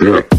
Yeah.